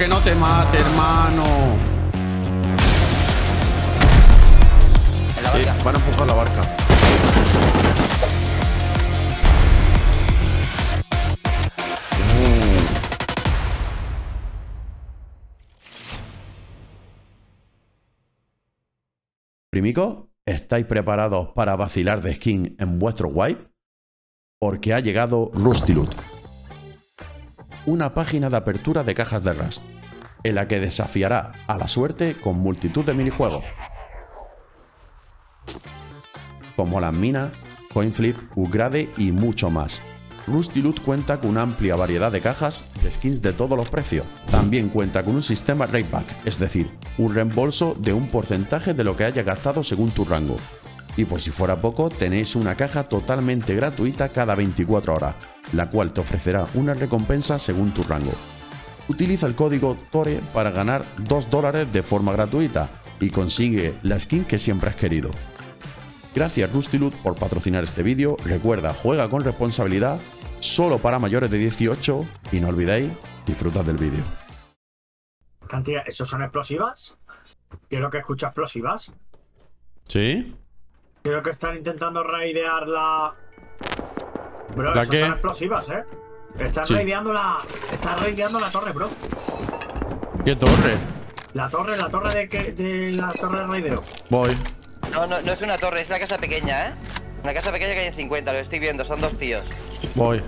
Que no te mate, hermano. En la Sí, van a empujar la barca. Primico, ¿estáis preparados para vacilar de skin en vuestro wipe? Porque ha llegado Rusty Loot. Una página de apertura de cajas de Rust, en la que desafiará a la suerte con multitud de minijuegos como las minas, CoinFlip, Upgrade y mucho más. Rusty Loot cuenta con una amplia variedad de cajas de skins de todos los precios. También cuenta con un sistema Rateback, es decir, un reembolso de un porcentaje de lo que haya gastado según tu rango. Y por si fuera poco, tenéis una caja totalmente gratuita cada 24 horas, la cual te ofrecerá una recompensa según tu rango. Utiliza el código TORE para ganar 2 dólares de forma gratuita y consigue la skin que siempre has querido. Gracias Rustilut por patrocinar este vídeo. Recuerda, juega con responsabilidad, solo para mayores de 18 y no olvidéis, disfrutad del vídeo. ¿esos son explosivas? Quiero que escucha explosivas. ¿Sí? Creo que están intentando raidear la. Bro, ¿La esas qué? son explosivas, eh. Están Sí. raideando la. Están raideando la torre, bro. ¿Qué torre? La torre, la torre de que. de la torre de raideo. Voy. No, no, no es una torre, es la casa pequeña, ¿eh? Una casa pequeña que hay en 50, lo estoy viendo, son dos tíos. Voy.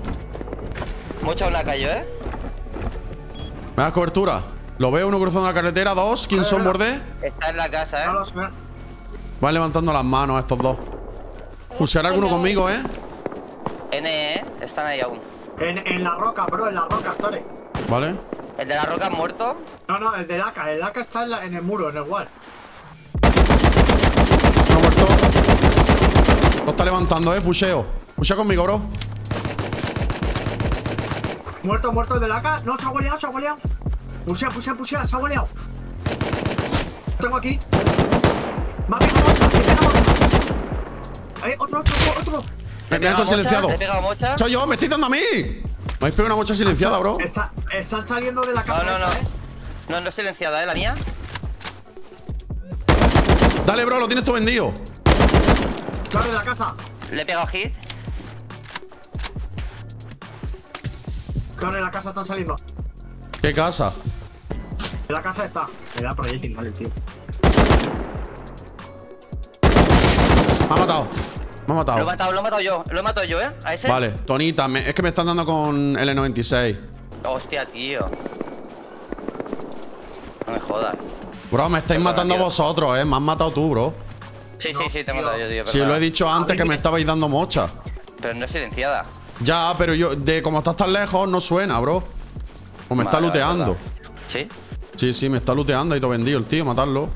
Mucha una cayó, ¿eh? ¿Me das cobertura? Lo veo uno cruzando la carretera, dos. ¿Quién son, borde? Está en la casa, No ¿eh? Van levantando las manos estos dos. Pusieron alguno conmigo, ¿eh? N, ¿eh? Están ahí aún. En, en la roca, bro, en la roca, Tore. ¿Vale? ¿El de la roca muerto? No, no, el del AK. El AK está en, la- en el muro, en el wall. Uno muerto. Lo está levantando, ¿eh? Pusheo. Pushea conmigo, bro. Muerto, muerto el del AK. No, se ha goleado, se ha goleado. Pusea, pusea, pusea, se ha goleado. Tengo aquí. Me ha pegado mocha, me ha pegado mocha. Otro, otro, otro, otro. Me, me ¿Le he ha pegado mocha? silenciado. ¿Le he pegado mocha? Soy yo, me estáis dando a mí. Me habéis pegado una mocha silenciada, bro. Está, están saliendo de la casa. No, no, no. ¿eh? No, no es silenciada, ¿eh? La mía. Dale, bro, lo tienes tú vendido. Claro, de la casa. Le he pegado hit. Claro, de la casa están saliendo. ¿Qué casa? De la casa está. Me da proyectil, vale, tío. Me ha matado. Me ha Lo he matado. matado, lo he matado yo. Lo he matado yo, ¿eh? A ese. Vale, Tonita, me- es que me están dando con L96. Hostia, tío. No me jodas. Bro, me estáis matando tío. vosotros, eh. Me has matado tú, bro. Sí, No, sí, sí, te he matado yo, tío. Sí, lo he dicho antes que me estabais dando mocha. Pero no es silenciada. Ya, pero yo, de como estás tan lejos, no suena, bro. O me está looteando. ¿Sí? Sí, sí, me está looteando y todo vendido el tío, matarlo.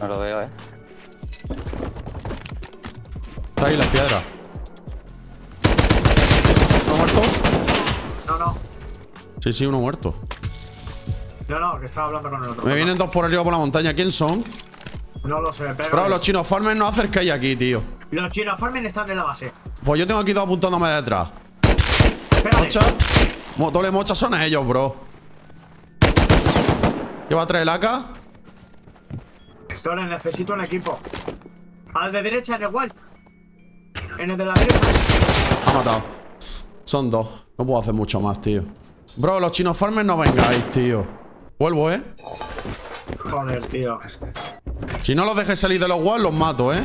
No lo veo, ¿eh? Está ahí las piedras. ¿Uno muerto? No, no. Sí, sí, uno muerto. No, no, que estaba hablando con el otro. Me vienen dos por arriba por la montaña. ¿Quién son? No lo sé, pero. Bro, los chinos farmers no acerquéis aquí, tío. Los chinos farmen están en la base. Pues yo tengo aquí dos apuntándome detrás. Espérate. Mocha. Motores mochas son ellos, bro. Lleva tres el AK. Sole, necesito un equipo. Al de derecha en wall. En el de la derecha. Ha matado. Son dos. No puedo hacer mucho más, tío. Bro, los chinos farmers no vengáis, tío. Vuelvo, ¿eh? Joder, tío. Si no los dejé salir de los walls, los mato, ¿eh?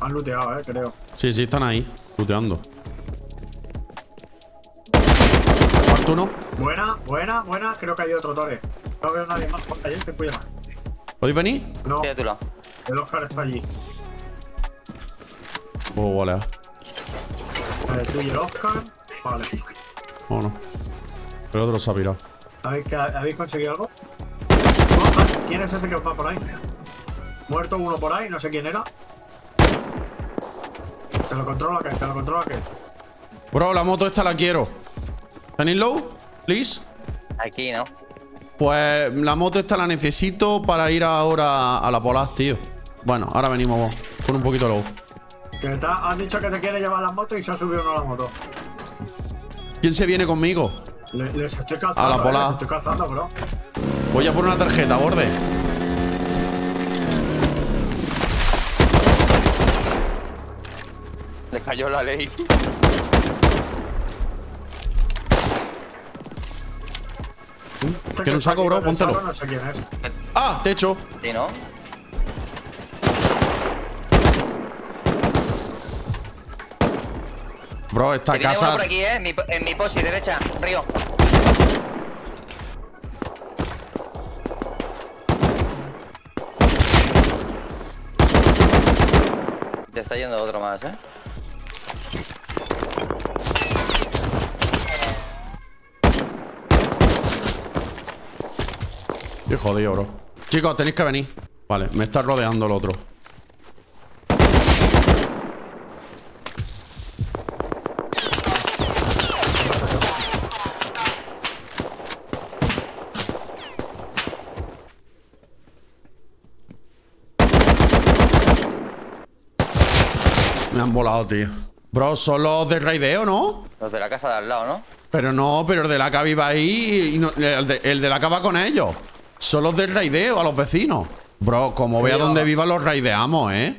Han looteado, eh, creo. Sí, sí, están ahí. Looteando. Muerto uno. Buena, buena, buena. Creo que hay otro Tore. No veo a nadie más por allí que puede más. ¿Podéis venir? No, el Oscar está allí. Oh, vale. Vale, tú y el Oscar. Vale. Vámonos. El otro se ha pirado. ¿Habéis, que- ¿habéis conseguido algo? Oh, ¿Quién es ese que va por ahí? Muerto uno por ahí, no sé quién era. Te lo controlo aquel, te lo controlo aquel. Bro, la moto esta la quiero. ¿Tenéis low? Please. Aquí, ¿no? Pues la moto esta la necesito para ir ahora a la Polar, tío. Bueno, ahora venimos vos, con un poquito low. Que te ha- has dicho que te quiere llevar la moto y se ha subido uno a la moto. ¿Quién se viene conmigo? Le- Les estoy calzando. A la eh, bola. Les estoy calzando, bro. Voy a poner una tarjeta, borde. Le cayó la ley. ¿Quieres un saco, bro? El Póntelo. No sé quién es. ¡Ah! Techo. Sí, ¿no? Bro, esta Que casa. por aquí, ¿eh? En mi, en mi posi, derecha, río. Te está yendo otro más, ¿eh? Estoy jodido, bro. Chicos, tenéis que venir. Vale, me está rodeando el otro. Tío. Bro, son los de raideo, ¿no? Los de la casa de al lado, ¿no? Pero no, pero el de la viva ahí y no- el, de, el de la va con ellos. Son los del raideo, a los vecinos. Bro, como vea donde viva, los raideamos, ¿eh?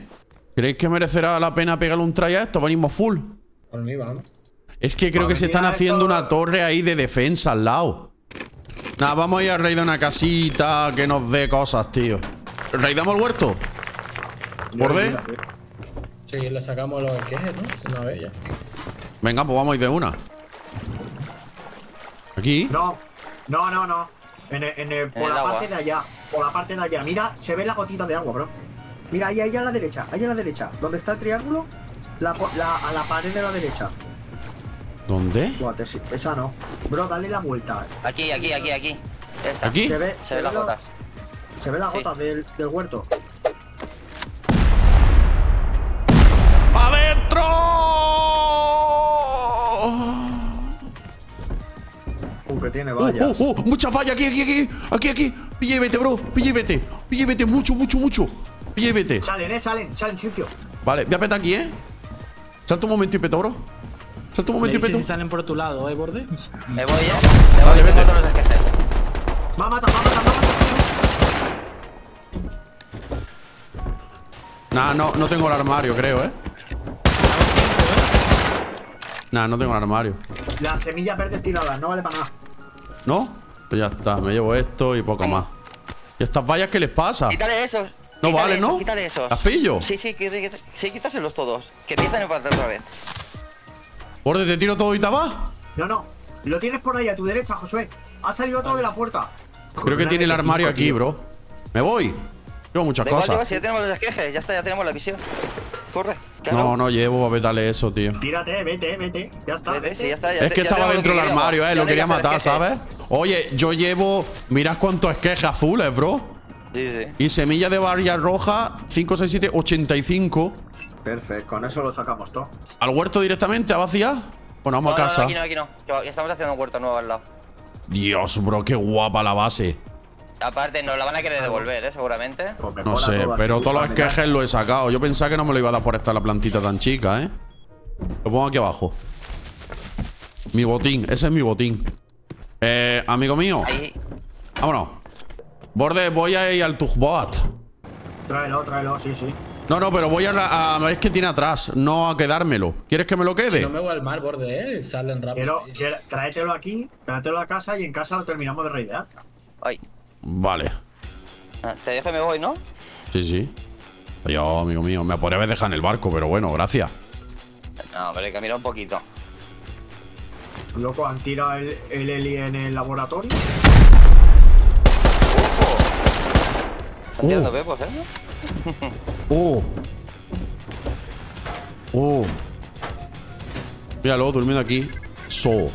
¿Creéis que merecerá la pena pegarle un try a esto? Venimos full. Por mí, vamos. Es que creo que se están haciendo una torre ahí de defensa al lado. Nada, vamos a ir a raidar una casita que nos dé cosas, tío. ¿Raidamos el huerto? ¿Borde? Sí, le sacamos los quejes, ¿no? Una ya. Venga, pues vamos a ir de una. Aquí. No, no, no, no. En el, en el- por el la agua. parte de allá. Por la parte de allá. Mira, se ve la gotita de agua, bro. Mira, ahí, ahí a la derecha. Ahí a la derecha. ¿Dónde está el triángulo? La, la- a la pared de la derecha. ¿Dónde? Esa no. Bro, dale la vuelta. Aquí, aquí, aquí, aquí. Esta. ¿Aquí? Se ve, Se ven las lo- gotas. Se ve la Sí. gota del, del huerto. ¡Adentro! Uh, que tiene vallas. uh, uh, mucha falla aquí, aquí, aquí, aquí, aquí. Pilla y vete, bro. Pilla y vete. Pilla y vete, mucho, mucho, mucho. Pilla y vete. Salen, eh, salen, salen, Silvio. Vale, voy a petar aquí, ¿eh? Salta un momento y peto, bro. Salta un Me momento y peto. si salen por tu lado, ¿eh, borde? Me voy, ¿eh? Me Vale, voy, vete. Va a matar, va a matar, va a matar. Nah, no, no tengo el armario, creo, ¿eh? Nah, no tengo el armario. Las semillas verdes tiradas, no vale para nada. ¿No? Pues ya está, me llevo esto y poco más. ¿Y estas vallas qué les pasa? Quítale esos. No Quítale vale, esos, ¿no? Quítale esos. ¿Las pillo? Sí, sí, que, que- sí, quítaselos todos. Que empiezan a empatar otra vez. Borde, te tiro todo y te vas. No, no. Lo tienes por ahí a tu derecha, Josué. Ha salido otro de la puerta. Creo que tiene el armario aquí, bro. Me voy. Llevo muchas cosas. si ya tenemos los esquejes, ya está, ya tenemos la visión. Corre. claro. No, no llevo a petarle eso, tío. Tírate, vete, vete. Ya está. Vete, vete. sí, ya está. ya Es te- que ya estaba dentro del armario, eh. Lo quería matar. ¿sabes? Oye, yo llevo. Mirad cuántos esquejes azules, bro. Sí, sí. Y semilla de varilla roja, 5, 6, 7, 85. Perfecto, con eso lo sacamos todo. ¿Al huerto directamente a vaciar? Bueno, vamos No, a no, no, casa. aquí no, aquí no. Estamos haciendo un huerto nuevo al lado. Dios, bro, qué guapa la base. Aparte, nos la van a querer devolver, ¿eh? Seguramente. Pues No sé, todo pero los mira. esquejes lo he sacado. Yo pensaba que no me lo iba a dar por estar la plantita tan chica, ¿eh? Lo pongo aquí abajo. Mi botín, ese es mi botín. Eh, amigo mío, Ahí. vámonos. Borde, voy a ir al Tugboat. Tráelo, tráelo, sí, sí. No, no, pero voy a, a, a- Es que tiene atrás, no a quedármelo. ¿Quieres que me lo quede? No me voy al mar, borde, ¿eh? Salen rápido. Quiero- tráetelo aquí, tráetelo a casa y en casa lo terminamos de raidear. Ay. Vale. Ah, Te dejo y me voy, ¿no? Sí, sí. Yo, amigo mío, me podría haber dejado en el barco, pero bueno, gracias. No, pero hay que mirar un poquito. Loco, han tirado el, el Eli en el laboratorio. Están tirando Uh. pepos, ¿eh? ¡Oh! ¡Oh! Míralo, durmiendo aquí. So.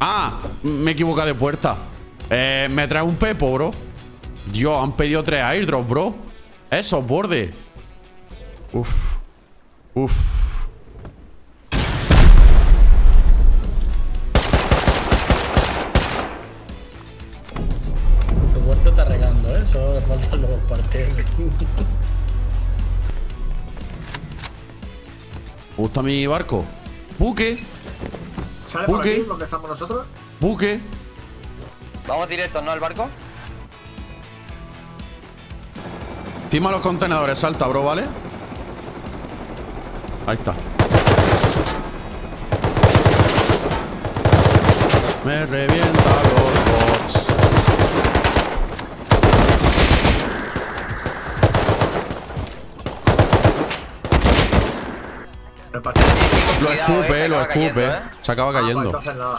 ¡Ah! Me equivoqué de puerta. Eh, me trae un pepo, bro. Dios, han pedido tres airdrops, bro. Eso, borde. Uf. Uf. Tu huerto está regando, ¿eh? Solo le faltan los parqueos. ¿Me gusta mi barco? Buque. Sale por Buque. aquí, donde estamos nosotros. Buque. Vamos directos, ¿no? Al barco. Encima los contenedores, salta, bro, ¿vale? Ahí está. Me revienta los bots. Lo escupe, eh, lo acaba cayendo, escupe. eh. Se acaba Ah, pues cayendo. entonces nada.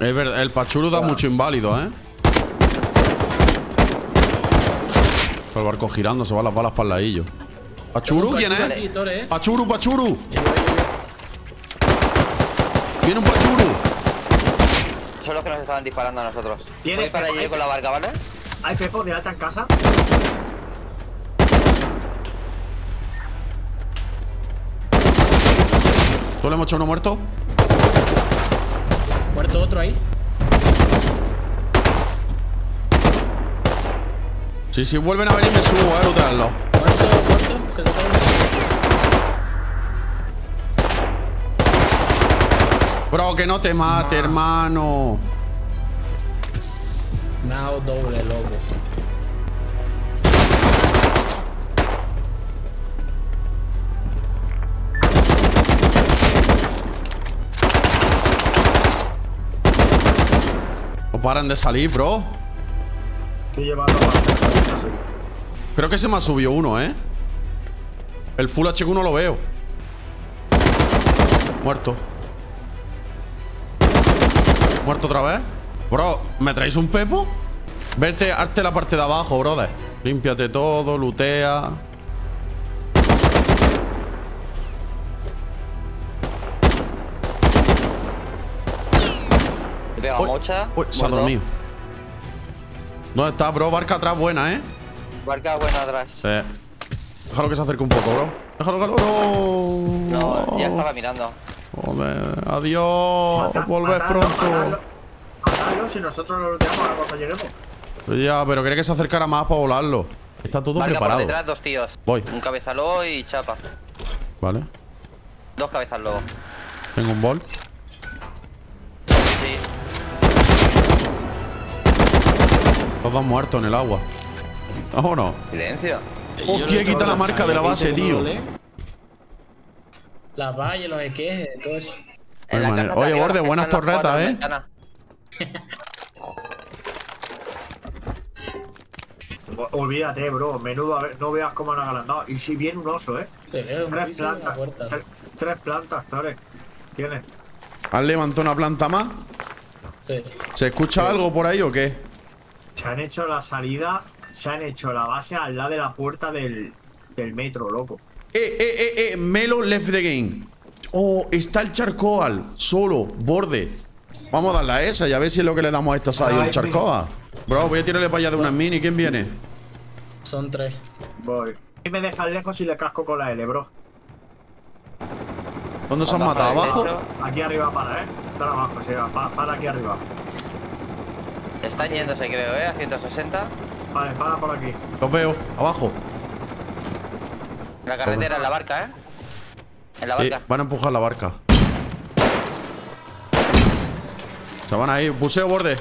¿Es verdad, el Pachuru da mucho inválido, ¿eh? El barco girando, se van las balas para el ladillo. ¿Pachuru quién es? Eh. ¡Pachuru, Pachuru! ¡Viene un Pachuru! Son los que nos estaban disparando a nosotros. ¿Tiene- Voy para allí con la barca, ¿vale? Hay Pepo de alta en casa. ¿Tú le hemos hecho uno muerto? Muerto otro ahí. Sí, sí, vuelven a venir me subo, eh, lootearlo. Muerto, muerto. Que se cae. Bro, que no te mate, hermano. Me ha dado doble, loco. No paran de salir, bro. Estoy llevando. Creo que se me ha subido uno, ¿eh? El Full HQ no lo veo. Muerto. Muerto otra vez. Bro, ¿me traéis un pepo? Vete, hazte la parte de abajo, brother. Límpiate todo, lutea. Le pega Uy, mocha. uy, se ha dormido. ¿Dónde está, bro? Barca atrás buena, ¿eh? Barca buena atrás. Sí. Déjalo que se acerque un poco, bro. Déjalo, déjalo. No. No, ya estaba mirando. Joder, adiós. Mata- Volver matarlo, pronto. Matarlo si nosotros lo looteamos ahora cuando lleguemos. Ya, pero quería que se acercara más para volarlo. Está todo Barca por preparado. detrás, dos tíos. Voy. Un cabeza lobo y chapa. Vale. Dos cabezas lobo. Tengo un bol. Sí. Los dos muertos en el agua. Vámonos. Silencio. Hostia, quita la marca de la base, tío. Las vallas, los equejes, todo eso. Oye, oye, Borde, buenas torretas, ¿eh? O- Olvídate, bro. Menudo, a ver, no veas cómo han agrandado. Y si viene un oso, ¿eh? Tres plantas. Tres, tres plantas, Tore. Tienes. ¿Han levantado una planta más? Sí. ¿Se escucha algo por ahí o qué? Se han hecho la salida, se han hecho la base al lado de la puerta del, del metro, loco. Eh, eh, eh, eh. Melo left the game. Oh, está el charcoal. Solo, borde. Vamos a darle a esa y a ver si es lo que le damos a esta side el charcoal. Bro, voy a tirarle para allá de unas mini. ¿Quién viene? Son tres. Voy. Y me dejas lejos y le casco con la L, bro. ¿Dónde se han matado? ¿Abajo? Aquí arriba para, ¿eh? Están abajo, sí, para, para aquí arriba. Están yéndose, creo, ¿eh? A 160. Vale, para por aquí. Los veo. Abajo. En la carretera, en la barca, ¿eh? En la Sí, barca. van a empujar la barca. Se van a ir. Puseo borde.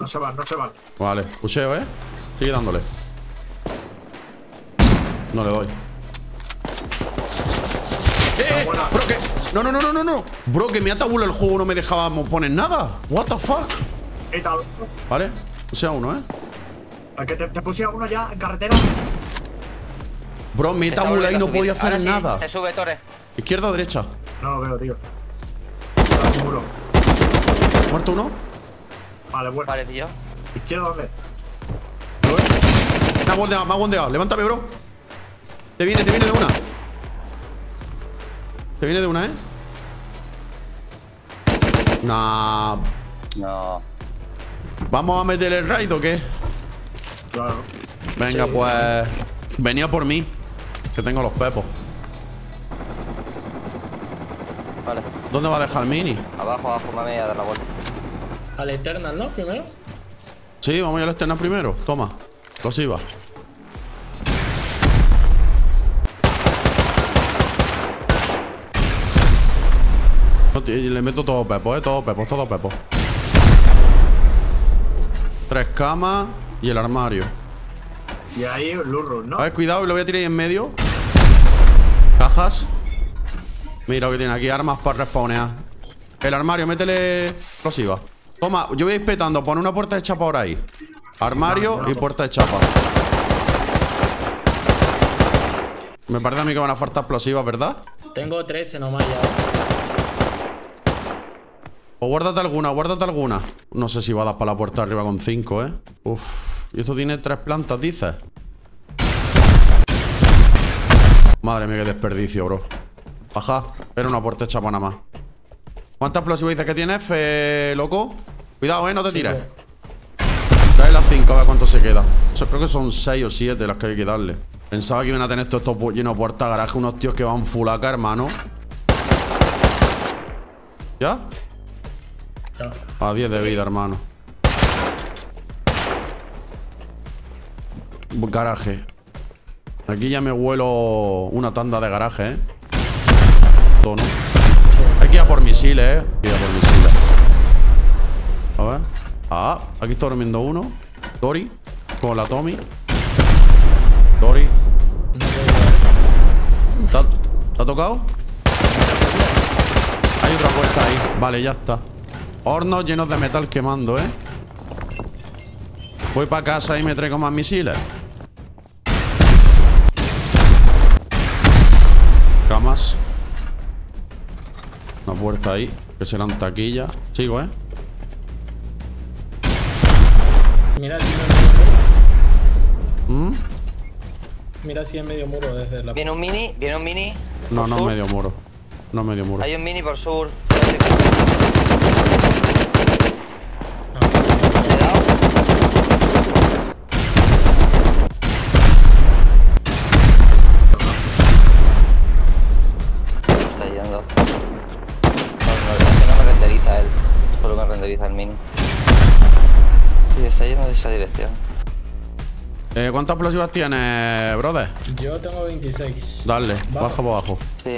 No se van, no se van. Vale, puseo, ¿eh? Sigue dándole. No le doy. ¡Eh! buena. Bro, que. No, no, no, no, no, no. Bro, que me atabula el juego, no me dejaba poner nada. What the fuck? Vale, pusea uno, ¿eh? ¿El que te, te puse a uno ya en carretera? Bro, me Se está tabula y no a subir. podía hacer Ahora sí, nada. Se sube, Torre. ¿Izquierda o derecha? No lo veo, tío. Muro. ¿Muerto uno? Vale, bueno. Vale, tío. ¿Izquierda dónde? Me ha bondeado, me ha bondeado. Levántame, bro. Te viene, te viene de una. Te viene de una, ¿eh? Nah. No. ¿Vamos a meter el raid o qué? Claro. Venga, Sí. pues. Venía por mí. Que tengo los pepos. Vale. ¿Dónde va a dejar el mini? Abajo, abajo, me voy a dar la vuelta. Al Eternal, ¿no? Primero. Sí, vamos a ir al externa primero. Toma. Los iba. Le meto todo pepo, eh. Todo pepo, todo pepo. Tres camas y el armario. Y ahí Lurrus, ¿no? A ver, cuidado, y lo voy a tirar ahí en medio. Cajas. Mira lo que tiene aquí, armas para respawnear. El armario, métele explosiva. Toma, yo voy a ir petando, pon una puerta de chapa por ahí. Armario y puerta de chapa. Me parece a mí que van a faltar explosivas, ¿verdad? Tengo 13 nomás ya. O guárdate alguna, guárdate alguna. No sé si va a dar para la puerta arriba con 5, ¿eh? Uf. Y esto tiene tres plantas, dices. Madre mía, qué desperdicio, bro. Baja. Era una puerta hecha para nada más. ¿Cuántas explosivos dices que tienes, fe, loco? Cuidado, eh, no te tires. Dale las 5 a ver cuánto se queda. Yo creo que son 6 o 7 las que hay que darle. Pensaba que iban a tener todo esto pu- lleno de puertas, garaje, unos tíos que van full acá, hermano. ¿Ya? A 10 de vida, hermano. Garaje. Aquí ya me huelo una tanda de garaje, ¿eh? Todo, ¿no? Hay que ir por misiles, ¿eh? Hay que a por misiles. A ver. Ah, aquí está durmiendo uno. Dori. Con la Tommy. Dori. ¿Te te ha tocado? Hay otra puerta ahí. Vale, ya está. Hornos llenos de metal quemando, ¿eh? Voy para casa y me traigo más misiles. Camas. Una puerta ahí, que serán taquillas. Sigo, ¿eh? Mira si en medio muro. ¿Mm? Mira si en medio muro desde la. Viene un mini, viene un mini. No, no sur. medio muro. No medio muro. Hay un mini por sur. Eh, ¿Cuántas explosivas tienes, brother? Yo tengo 26. Dale, Va. baja por abajo. Sí.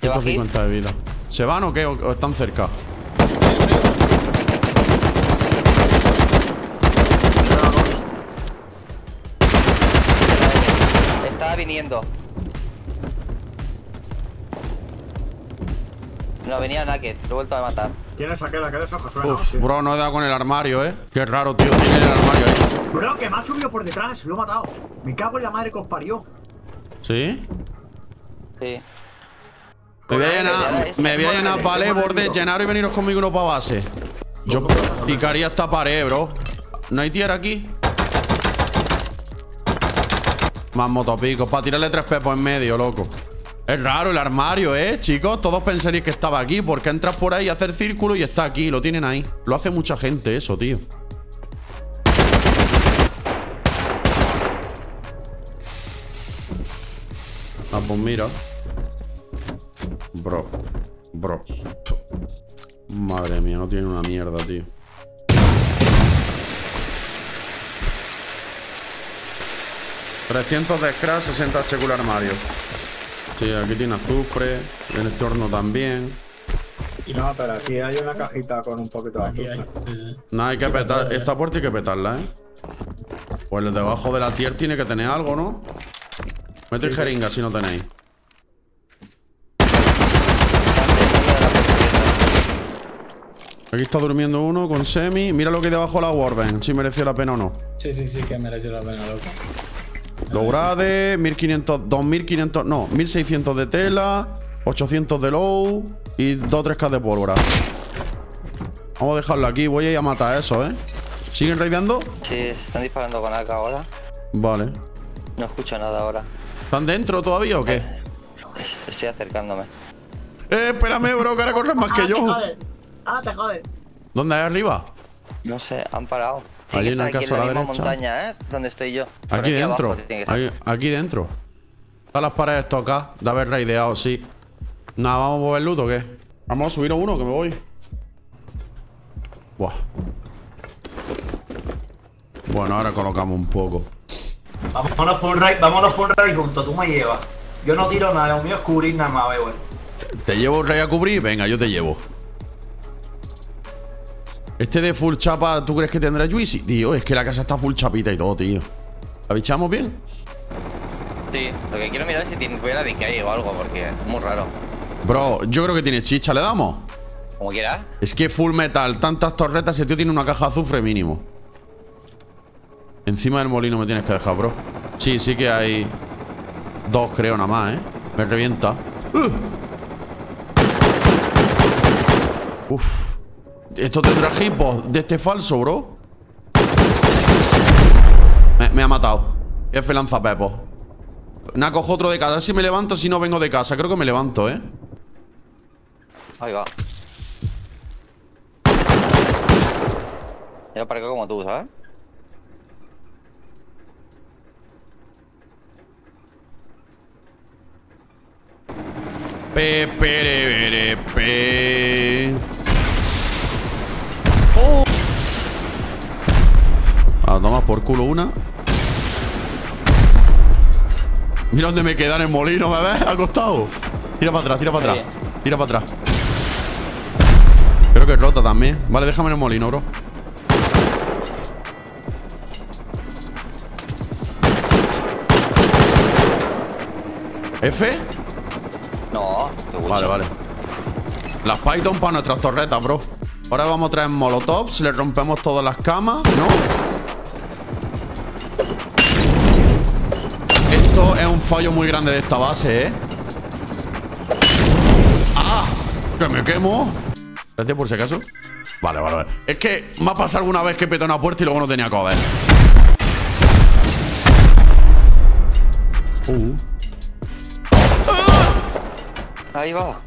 ¿Lleva aquí? 150 de vida. ¿Se van o qué? ¿O, o están cerca? Estaba viniendo. No, venía Naked, lo he vuelto a matar. ¿Quién es aquel? Aquel es el Josué, ¿no? Uf, Sí. bro, no he dado con el armario, ¿eh? Qué raro, tío. Tiene el armario ahí. Bro, que me ha subido por detrás, lo he matado. Me cago en la madre que os parió. ¿Sí? Sí. Me voy a llenar, me voy a llenar, vale, borde, llenar y veniros conmigo uno para base. Yo picaría esta pared, bro. ¿No hay tierra aquí? Más motopicos, para tirarle tres pepos en medio, loco. Es raro el armario, ¿eh, chicos? Todos pensaréis que estaba aquí, porque entras por ahí a hacer círculo y está aquí, lo tienen ahí. Lo hace mucha gente eso, tío. Ah, pues mira. Bro. Bro. Madre mía, no tiene una mierda, tío. ...300 de scrap, 60 HQ el armario. Sí, aquí tiene azufre. En este horno también. No, pero aquí hay una cajita con un poquito de hay. azufre. sí, sí. Nada, hay que petar. Esta puerta hay que petarla, ¿eh? Pues debajo de la tier tiene que tener algo, ¿no? Mete jeringa si no tenéis. Aquí está durmiendo uno con semi. Mira lo que hay debajo de la Warben, si mereció la pena o no. Sí, sí, sí, que merece la pena, loco. Lograde, 1500, 2500, no, 1600 de tela, 800 de low y 2 3k de pólvora. Vamos a dejarlo aquí, voy a ir a matar a eso, ¿eh? ¿Siguen raideando? Sí, están disparando con AK ahora. Vale. No escucho nada ahora. ¿Están dentro todavía o qué? Estoy acercándome. Eh, espérame, bro, que ahora corres más que Ah, te yo. Ah, te jodes. ¿Dónde hay arriba? No sé, han parado. Allí Tiene en que el estar caso a la derecha. montaña, ¿eh? Donde estoy yo. Por Aquí dentro. abajo. Aquí, dentro. Están las paredes tocadas de haber raideado, sí. Nada, ¿vamos a mover luto o qué? Vamos a subir a uno, que me voy. Buah. Bueno, ahora colocamos un poco. Vámonos por un raid, vámonos por un raid juntos, tú me llevas. Yo no tiro nada, lo mío es cubrir nada más, güey. ¿Te llevo rey a cubrir? Venga, yo te llevo. Este de full chapa, ¿tú crees que tendrá juicy? Tío, es que la casa está full chapita y todo, tío. ¿La bichamos bien? Sí, lo que quiero mirar es si tiene cuela de que o algo, porque es muy raro. Bro, yo creo que tiene chicha, ¿le damos? Como quieras. Es que full metal, tantas torretas, ese tío tiene una caja de azufre mínimo. Encima del molino me tienes que dejar, bro. Sí, sí que hay dos, creo, nada más, ¿eh? Me revienta. ¡Uh! Uf. ¿Esto tendrá hippos de este falso, bro? Me, me ha matado. F lanzapepo. Nah, cojo otro de casa. A ver si me levanto, si no vengo de casa. Creo que me levanto, ¿eh? Ahí va. Yo parezco como tú, ¿sabes? Pe. A tomar por culo una. Mira dónde me queda en el molino, ¿me ves? Acostado. Tira para atrás, tira para atrás. Tira para atrás. Creo que rota también. Vale, déjame en el molino, bro. ¿F? No. Vale, vale. Las Python para nuestras torretas, bro. Ahora vamos a traer molotovs, le rompemos todas las camas, ¿no? Fallo muy grande de esta base, ¿eh? ¡Ah! ¡Que me quemo! Espérate por si acaso. Vale, vale, vale. Es que me ha pasado alguna vez que petó una puerta y luego no tenía cover. Uh. Ahí va.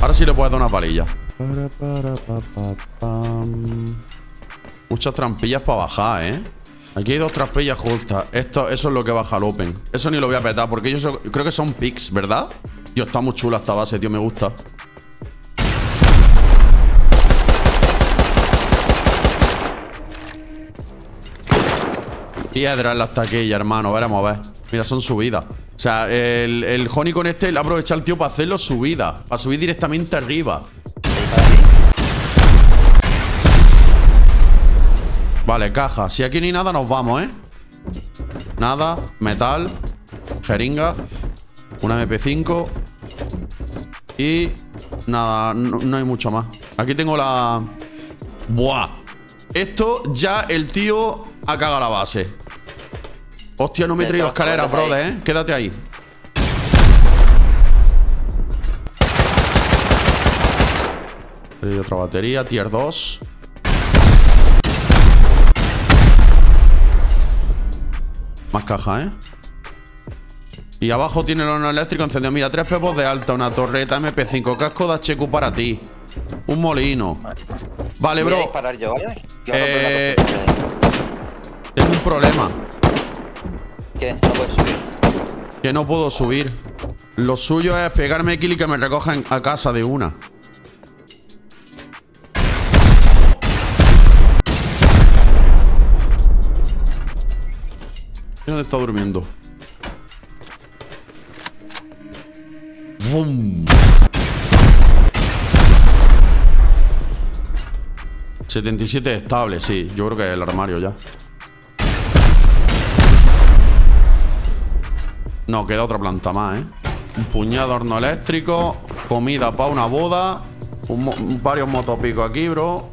Ahora sí le puedes dar una palilla. Para, para, pa, pa, pam. Muchas trampillas para bajar, ¿eh? Aquí hay dos trampillas justas. Esto, eso es lo que baja el Open. Eso ni lo voy a petar, porque yo creo que son picks, ¿verdad? Tío, está muy chula esta base, tío, me gusta. Piedra en las taquillas, hermano. Veremos a ver. Mira, son subidas. O sea, el, el honey con este le ha aprovechado el tío para hacerlo subida. Para subir directamente arriba. Vale, caja. Si aquí ni nada, nos vamos, ¿eh? Nada. Metal. Jeringa. Una MP5. Y... Nada, no, no hay mucho más. Aquí tengo la... Buah. Esto ya el tío ha cagado la base. Hostia, no me he traído escaleras, brother, ¿eh? Quédate ahí. Hay otra batería, tier 2. Más caja, ¿eh? Y abajo tiene el horno eléctrico encendido. Mira, tres pepos de alta, una torreta MP5, casco de HQ para ti. Un molino. Vale, bro. yo, ¿vale? Quiero Eh. Tengo un problema. ¿Qué? No puedes subir. Que no puedo subir. Lo suyo es pegarme kill y que me recojan a casa de una. ¿Dónde está durmiendo? ¡Bum! 77 estable, sí. Yo creo que es el armario ya. No, queda otra planta más, ¿eh? Un puñado horno eléctrico. Comida para una boda. un mo- varios motopicos aquí, bro.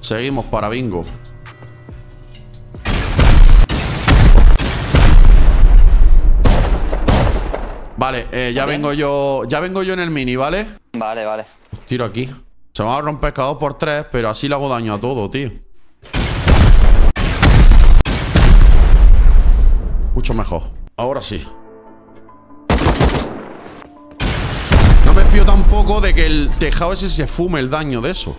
Seguimos para bingo. Vale, eh, ya vengo yo. Ya vengo yo en el mini, ¿vale? Vale, vale. Tiro aquí. Se me va a romper cada dos por tres, pero así le hago daño a todo, tío. Mucho mejor. Ahora sí. No me fío tampoco de que el tejado ese se fume el daño de eso.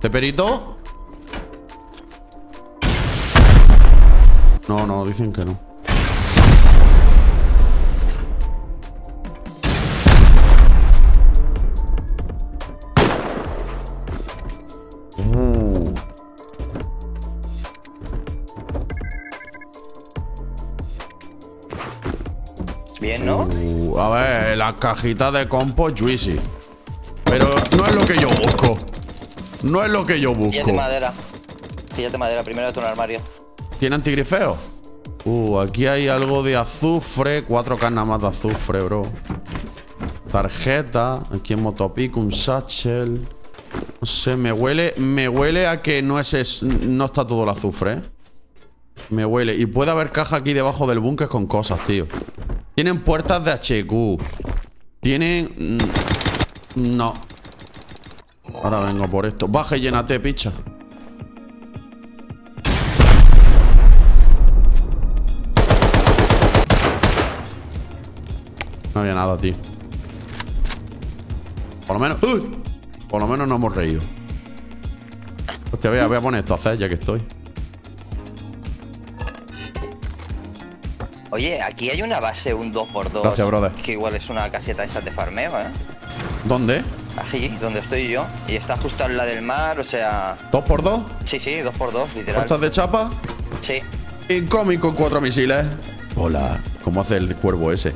¿Te perito? No, no, dicen que no. Uh. Bien, ¿no? Uh, a ver, la cajita de compost juicy. Pero no es lo que yo. No es lo que yo Píllate busco. madera. Píllate madera, primero de un armario. ¿Tiene antigrifeo? Uh, aquí hay algo de azufre. Cuatro canas más de azufre, bro. Tarjeta. Aquí en Motopic, un satchel. No sé, me huele. Me huele a que no es. es- no está todo el azufre, ¿eh? Me huele. Y puede haber caja aquí debajo del búnker con cosas, tío. Tienen puertas de HQ. Tienen. mm, No. Ahora vengo por esto. Baja y llénate, picha. No había nada, tío. Por lo menos. ¡Uy! Por lo menos no hemos reído. Hostia, voy a, voy a poner esto a hacer ya que estoy. Oye, aquí hay una base, un 2x2. Gracias, brother. Que igual es una caseta esa de farmeo, ¿eh? ¿Dónde? Aquí, donde estoy yo. Y está justo al lado del mar, o sea. ¿Dos por dos? Sí, sí, 2x2, literal. ¿Puestas de chapa? Sí. Incoming con cuatro misiles. Hola. ¿Cómo hace el cuervo ese?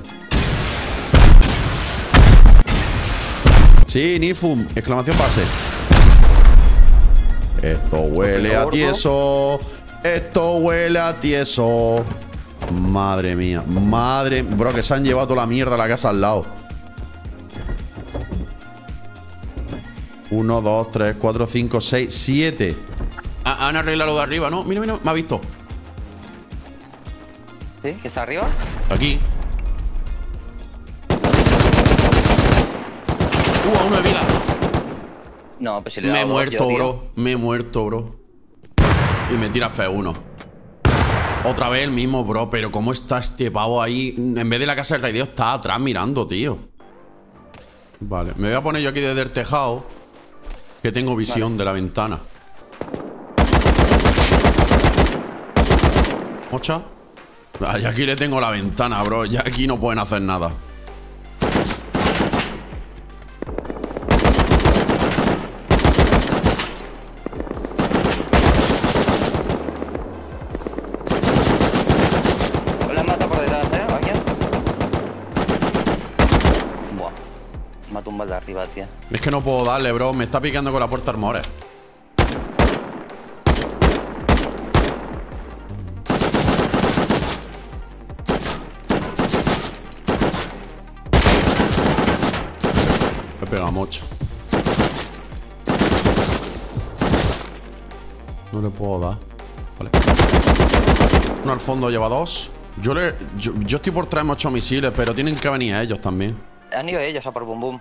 Sí, Nifum. Exclamación base. Esto huele a tieso. Esto huele a tieso. Madre mía. Madre. Bro, que se han llevado toda la mierda a la casa al lado. Uno, dos, tres, cuatro, cinco, seis, siete. Ah, Han arreglado lo de arriba, ¿no? Mira, mira, me ha visto. ¿Sí? ¿Que está arriba? Aquí. Uh, a una de vida. No, pues si le he Me he muerto, yo, tío. bro. Me he muerto, bro. Y me tira F1. Otra vez el mismo, bro. Pero ¿cómo está este pavo ahí? En vez de la casa del radio está atrás mirando, tío. Vale, me voy a poner yo aquí desde el tejado. Que tengo visión de la ventana. ¿Mocha? Ah, y aquí le tengo la ventana, bro. Ya aquí no pueden hacer nada. Arriba, tío. Es que no puedo darle, bro. Me está picando con la puerta armores. Me pega mucho. No le puedo dar. Vale. Uno al fondo lleva dos. Yo, le, yo, yo estoy por traerme ocho misiles, pero tienen que venir ellos también. Han ido ellos a por Boom Boom.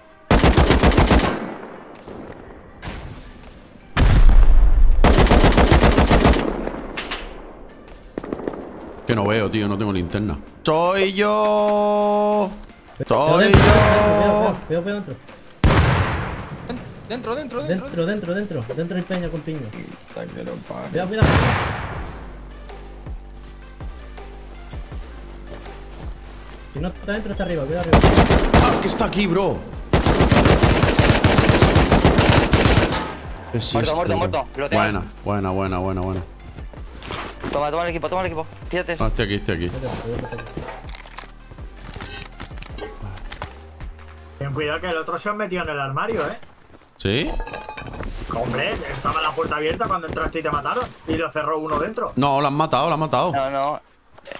Que no veo, tío, no tengo linterna. ¡Soy yo! ¡Soy dentro, yo! Cuidado, cuidado dentro. Dentro, dentro, dentro. Dentro, dentro, dentro. Dentro hay peña con piño. Cuidado, cuidado. Si no está dentro, está arriba. Cuidado arriba. ¡Ah, que está aquí, bro! ¿Qué es Muerto, esto, muerto, muerto. Buena, buena, buena, buena, buena. Toma, toma el equipo, toma el equipo. Fíjate. Ah, estoy aquí, estoy aquí. Ten cuidado que el otro se ha metido en el armario, ¿eh? ¿Sí? Hombre, estaba la puerta abierta cuando entraste y te mataron. Y lo cerró uno dentro. No, lo han matado, lo han matado. No, no.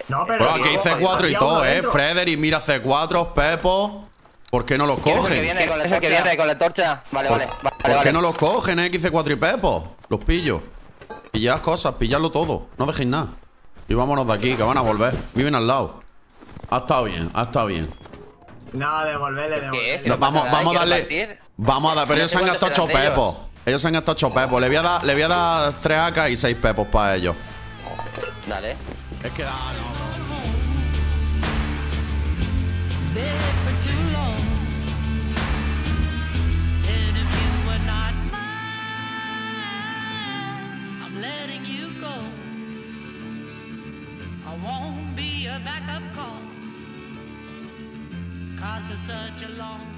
No, pero. Bro, aquí hay digo, C4 y todo, ¿eh? Frederick, mira C4, Pepo. ¿Por qué no los ¿Quién es el que cogen? viene con la torcha? que viene con la torcha? Vale, ¿Por, vale. Vale, ¿por vale. qué no los cogen, eh? XC4 y Pepo? Los pillo. Pillad cosas, pilladlo todo. No dejéis nada. Y vámonos de aquí, que van a volver. Viven al lado. Ha estado bien, ha estado bien. Nada, devolverle, ¿Qué devolverle. es? No, No vamos, vamos a darle. Vamos a dar, pero No ellos se han gastado 8 serán de pepos. Ellos se han gastado 8 pepos. Le voy a dar, le voy a dar 3 AK y 6 pepos para ellos. Dale. Es que da, no, Cause us such a long